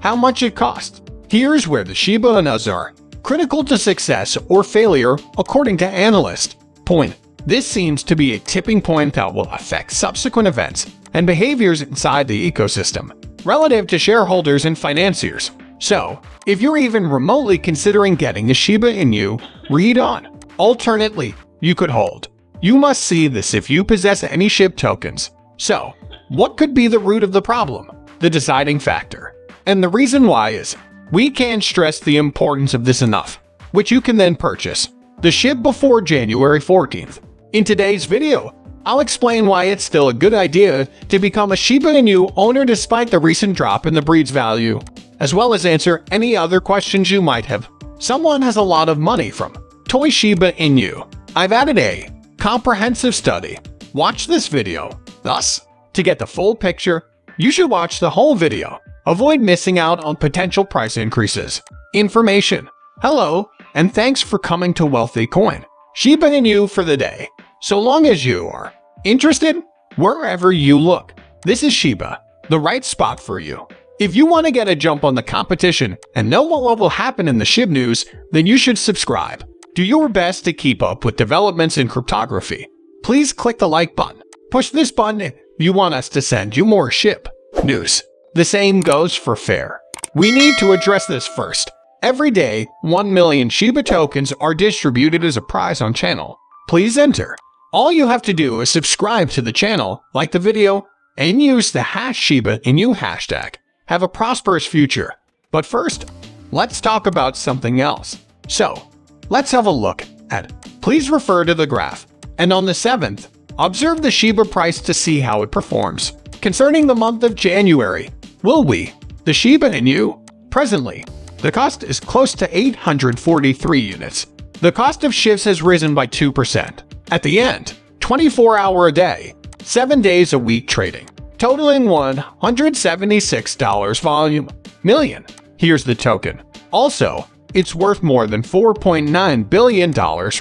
how much it costs. Here's where the Shiba Inus are critical to success or failure according to analysts. Point. This seems to be a tipping point that will affect subsequent events and behaviors inside the ecosystem relative to shareholders and financiers. So, if you're even remotely considering getting a Shiba Inu, read on. Alternately, you could hold. You must see this if you possess any SHIB tokens. So, what could be the root of the problem? The deciding factor. And the reason why is, we can't stress the importance of this enough, which you can then purchase. The SHIB before January 14th. In today's video, I'll explain why it's still a good idea to become a Shiba Inu owner despite the recent drop in the breed's value, as well as answer any other questions you might have. Someone has a lot of money from Toy Shiba Inu. I've added a comprehensive study. Watch this video. Thus, to get the full picture, you should watch the whole video. Avoid missing out on potential price increases. Information. Hello, and thanks for coming to Wealthy Coin. Shiba Inu for the day. So long as you are interested, wherever you look, this is Shiba, the right spot for you. If you want to get a jump on the competition and know what will happen in the SHIB news, then you should subscribe. Do your best to keep up with developments in cryptography. Please click the like button. Push this button if you want us to send you more SHIB news. The same goes for FAIR. We need to address this first. Every day, 1 million Shiba tokens are distributed as a prize on channel. Please enter. All you have to do is subscribe to the channel, like the video, and use the hash Shiba Inu hashtag. Have a prosperous future. But first, let's talk about something else. So, let's have a look at Please refer to the graph. And on the 7th, observe the Shiba price to see how it performs. Concerning the month of January, will we, the Shiba Inu, presently, the cost is close to 843 units. The cost of shifts has risen by 2%. At the end, 24 hour a day, 7 days a week trading, totaling $176 volume million. Here's the token. Also, it's worth more than $4.9 billion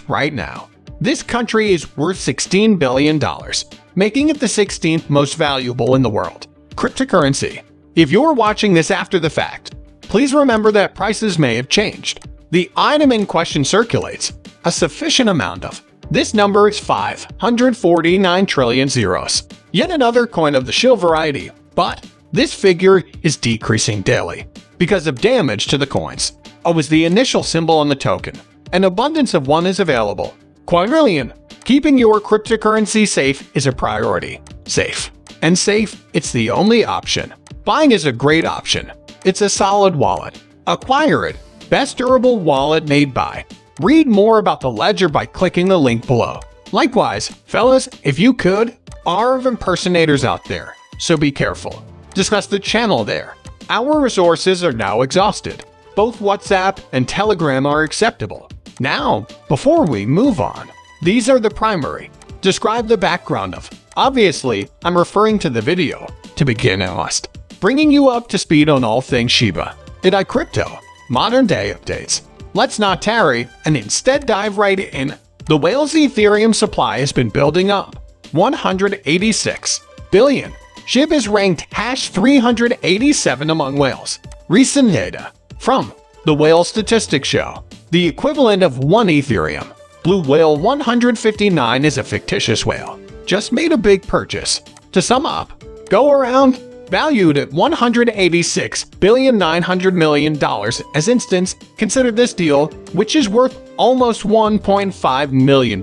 right now. This country is worth $16 billion, making it the 16th most valuable in the world. Cryptocurrency. If you're watching this after the fact, please remember that prices may have changed. The item in question circulates a sufficient amount of this number is 549 trillion zeros. Yet another coin of the shill variety, but this figure is decreasing daily because of damage to the coins. Oh, o was the initial symbol on the token. An abundance of one is available. Quadrillion. Keeping your cryptocurrency safe is a priority. Safe. And safe, it's the only option. Buying is a great option. It's a solid wallet. Acquire it. Best durable wallet made by Read more about the ledger by clicking the link below. Likewise, fellas, if you could, are of impersonators out there, so be careful. Discuss the channel there. Our resources are now exhausted. Both WhatsApp and Telegram are acceptable. Now, before we move on, these are the primary. Describe the background of. Obviously, I'm referring to the video. To begin, must. Bringing you up to speed on all things Shiba. I Crypto. Modern day updates. Let's not tarry and instead dive right in. The whale's Ethereum supply has been building up. 186 billion. SHIB is ranked hash 387 among whales. Recent data from the Whale Statistics Show. The equivalent of one Ethereum. Blue Whale 159 is a fictitious whale. Just made a big purchase. To sum up, go around valued at $186 billion $900 million as instance, consider this deal, which is worth almost $1.5 million.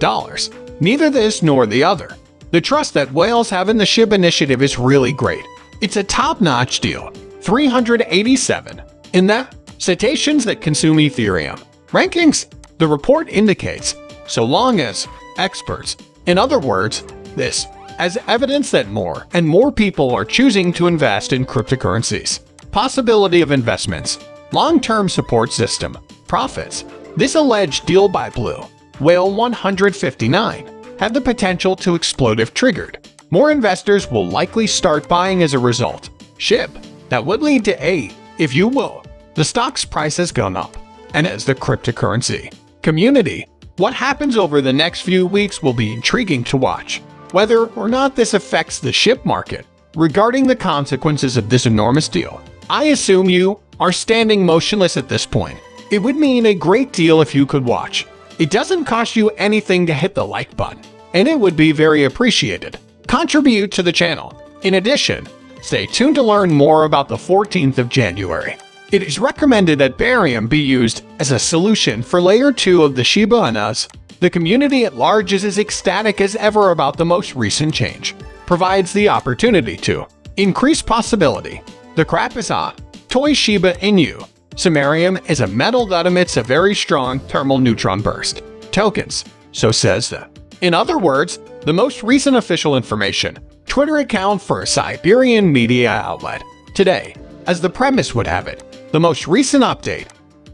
Neither this nor the other. The trust that whales have in the SHIB initiative is really great. It's a top-notch deal. 387. In the cetaceans that consume Ethereum. Rankings. The report indicates, so long as experts, in other words, this as evidence that more and more people are choosing to invest in cryptocurrencies. Possibility of investments, long-term support system, profits. This alleged deal by Blue Whale 159 had the potential to explode if triggered. More investors will likely start buying as a result. SHIB. That would lead to A, if you will. The stock's price has gone up, and as the cryptocurrency community, what happens over the next few weeks will be intriguing to watch whether or not this affects the ship market. Regarding the consequences of this enormous deal, I assume you are standing motionless at this point. It would mean a great deal if you could watch. It doesn't cost you anything to hit the like button, and it would be very appreciated. Contribute to the channel. In addition, stay tuned to learn more about the 14th of January. It is recommended that barium be used as a solution for layer 2 of the Shiba Inu's. The community at large is as ecstatic as ever about the most recent change. Provides the opportunity to increase possibility. The crap is on. Toy Shiba Inu. Samarium is a metal that emits a very strong thermal neutron burst. Tokens. So says the. In other words, the most recent official information. Twitter account for a Siberian media outlet. Today, as the premise would have it, the most recent update.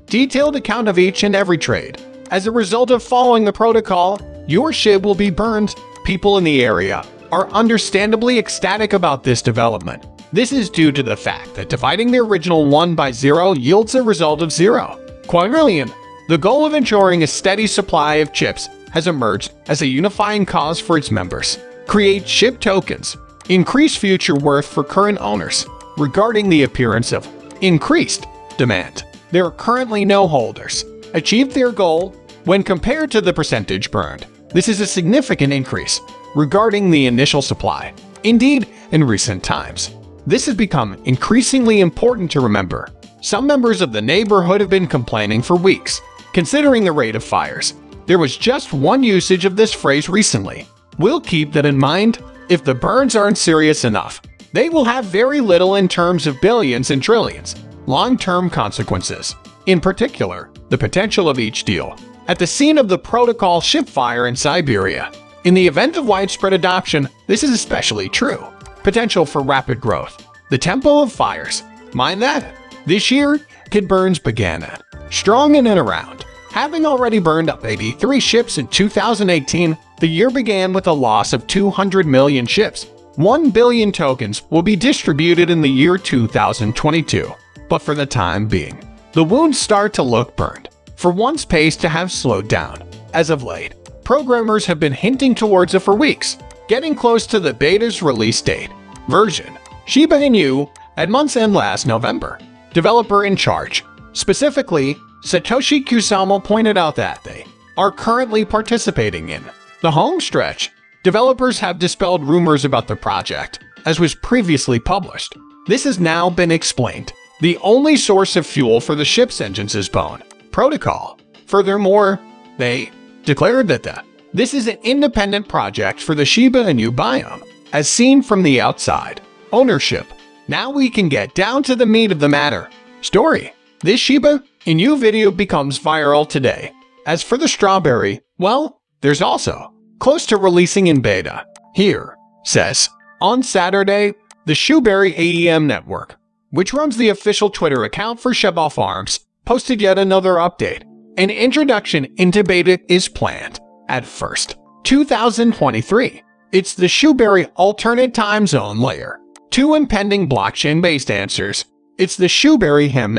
Detailed account of each and every trade. As a result of following the protocol, your ship will be burned. People in the area are understandably ecstatic about this development. This is due to the fact that dividing the original 1 by 0 yields a result of 0. Quadrillion. The goal of ensuring a steady supply of chips has emerged as a unifying cause for its members. Create ship tokens. Increase future worth for current owners. Regarding the appearance of increased demand, there are currently no holders. Achieved their goal when compared to the percentage burned. This is a significant increase regarding the initial supply. Indeed, in recent times, this has become increasingly important to remember. Some members of the neighborhood have been complaining for weeks, considering the rate of fires. There was just one usage of this phrase recently. We'll keep that in mind. If the burns aren't serious enough, they will have very little in terms of billions and trillions, long-term consequences. In particular, the potential of each deal. At the scene of the protocol ship fire in Siberia, in the event of widespread adoption, this is especially true. Potential for rapid growth. The tempo of fires. Mind that. This year, Kid Burns began at strong in and around. Having already burned up 83 ships in 2018, the year began with a loss of 200 million ships. 1 billion tokens will be distributed in the year 2022. But for the time being, the wounds start to look burned. For one's pace to have slowed down. As of late, programmers have been hinting towards it for weeks, getting close to the beta's release date. Version Shiba Inu at month's end last November. Developer in charge. Specifically, Shytoshi Kusama pointed out that they are currently participating in the home stretch. Developers have dispelled rumors about the project, as was previously published. This has now been explained. The only source of fuel for the ship's engines is Bone Protocol. Furthermore, they declared that the, this is an independent project for the Shiba Inu biome, as seen from the outside. Ownership. Now we can get down to the meat of the matter. Story. This Shiba Inu video becomes viral today. As for the strawberry, well, there's also close to releasing in beta. Here, says, on Saturday, the Shoeberry AEM network, which runs the official Twitter account for Sheba Farms, posted yet another update. An introduction into beta is planned at first. 2023. It's the Shoeberry alternate time zone layer. Two impending blockchain-based answers. It's the Shoeberry HEM